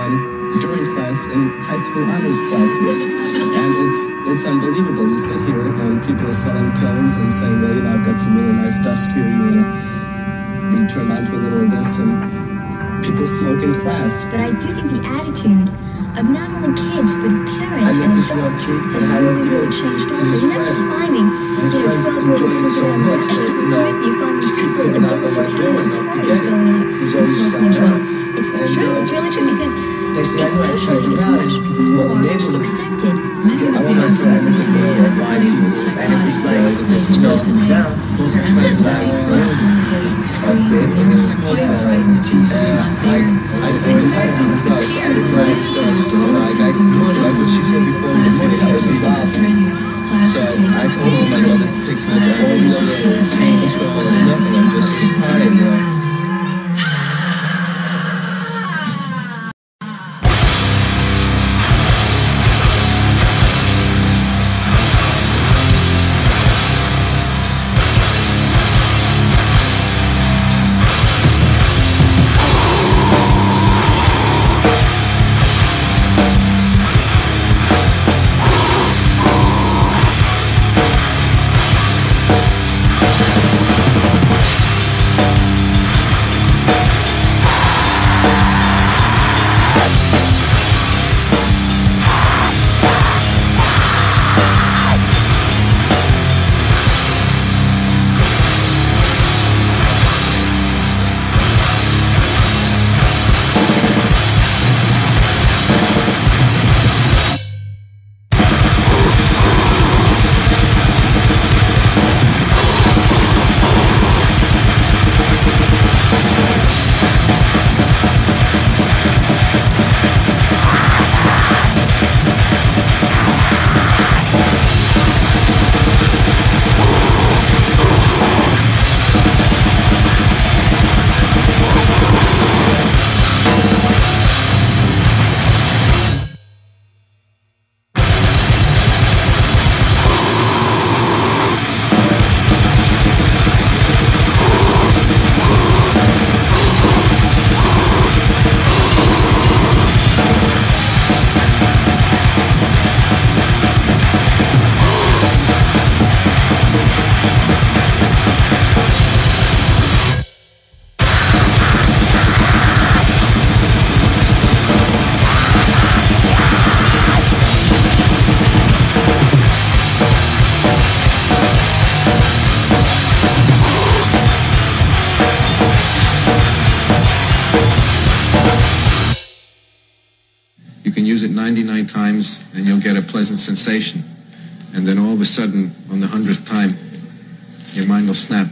on during class in high school honors classes. And it's it's unbelievable. You sit here and people are selling pills and saying, well, you know, I've got some really nice dust here. You want to be turned on to a little of this and people smoke in class. But I do think the attitude of not only kids but parents and met this young adults has really, really changed also. You're not just finding, you know, 12 year olds enjoyed it so smoking on much breakfast. you know, You find people, adults, parents, and fathers going out and smoking a signed joint. up. It's, it's And, true. uh, It's really true because it's socially, it's much more accepted. Many of the patients in the nigga center to him. And it was like, Psychotic listening. down. Those are my black Scream, they were quite frightened that you see not there. I think the bus. I didn't know I was to. I, I, like what she said before, the money I was involved. So I told my mother use it 99 times and you'll get a pleasant sensation. And then all of a sudden, on the hundredth time, your mind will snap.